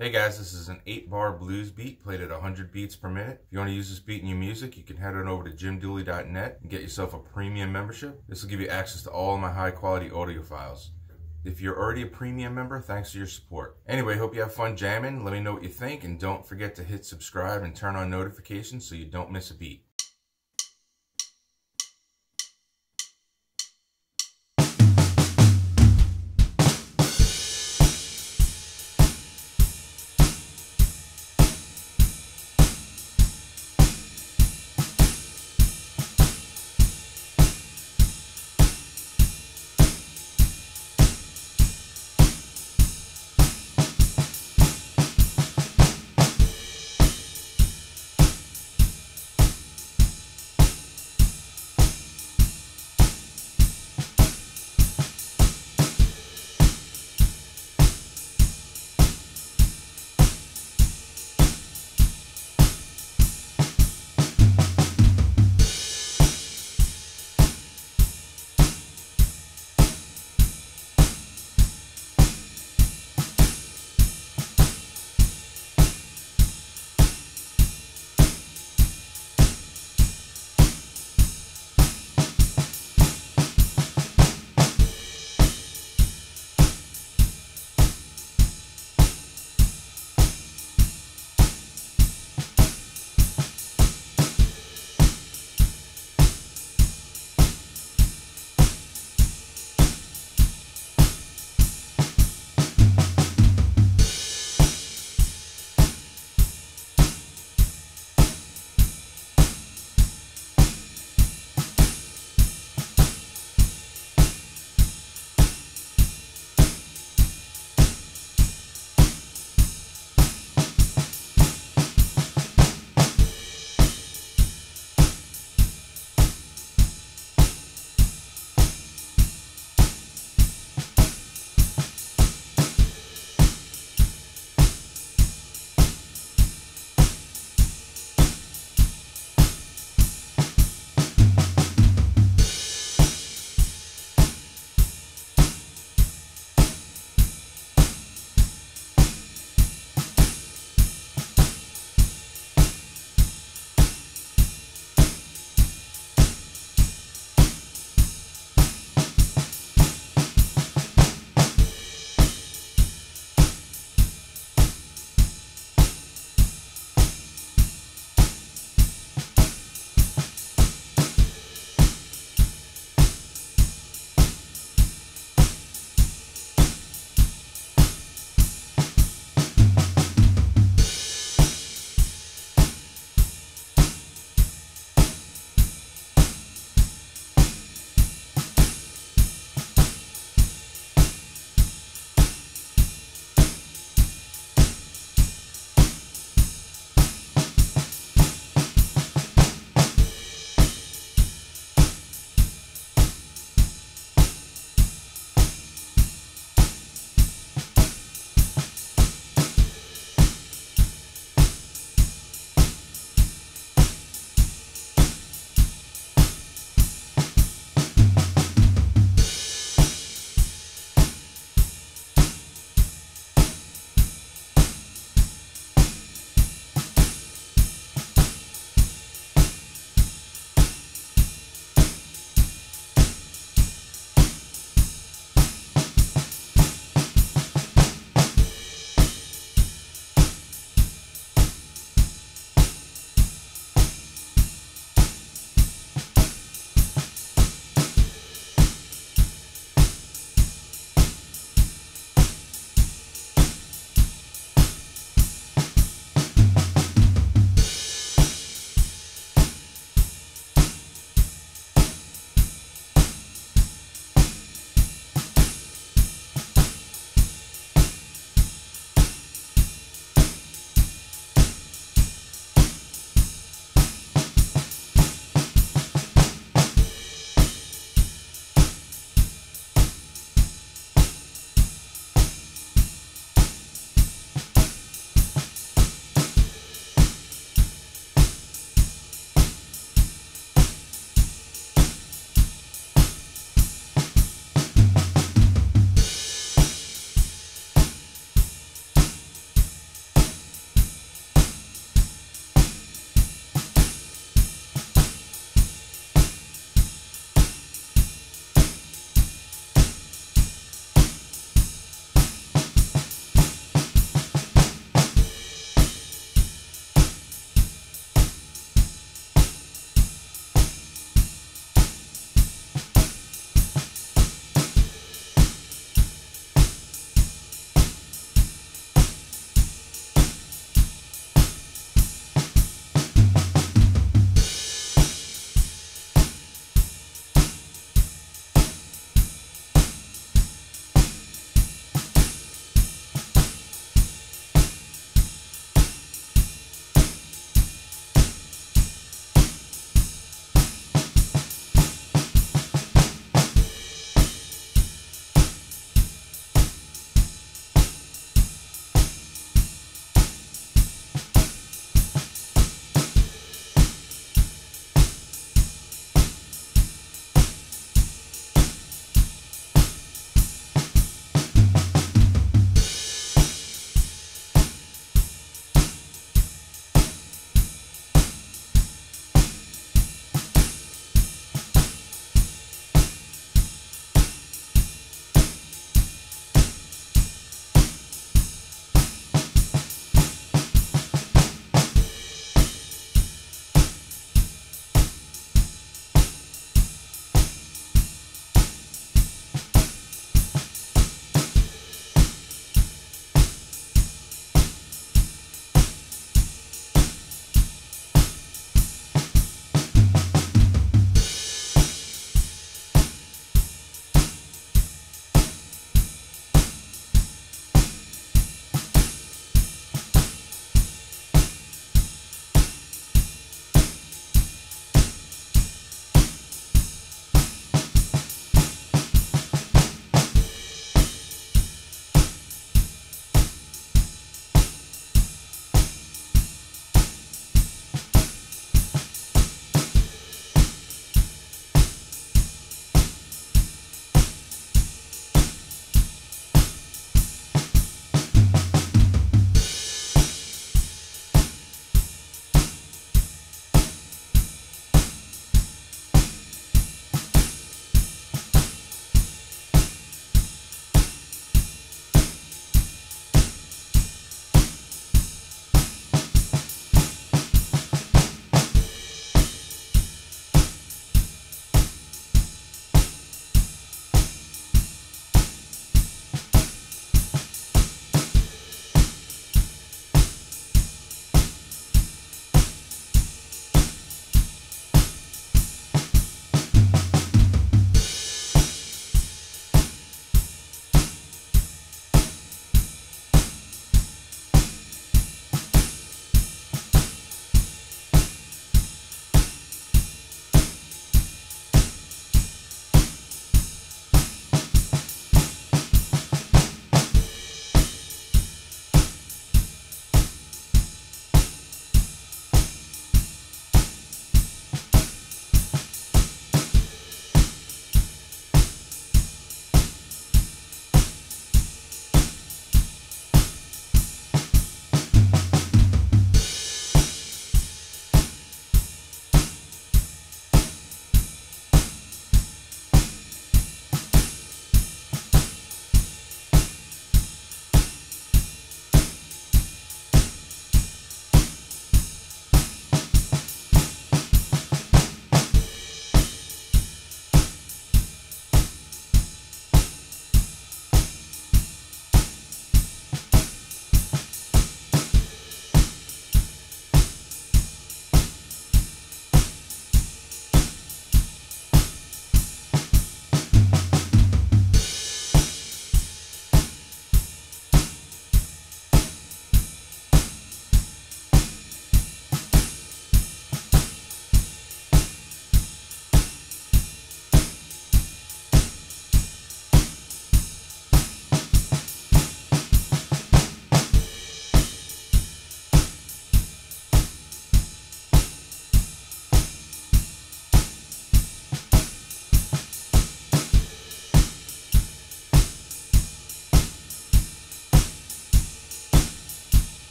Hey guys, this is an 8 bar blues beat played at 100 beats per minute. If you want to use this beat in your music, you can head on over to jimdooley.net and get yourself a premium membership. This will give you access to all my high quality audio files. If you're already a premium member, thanks for your support. Anyway, hope you have fun jamming. Let me know what you think and don't forget to hit subscribe and turn on notifications so you don't miss a beat.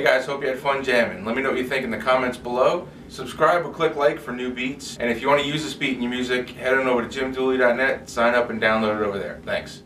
Hey guys, hope you had fun jamming. Let me know what you think in the comments below. Subscribe or click like for new beats. And if you want to use this beat in your music, head on over to jimdooley.net, sign up and download it over there. Thanks.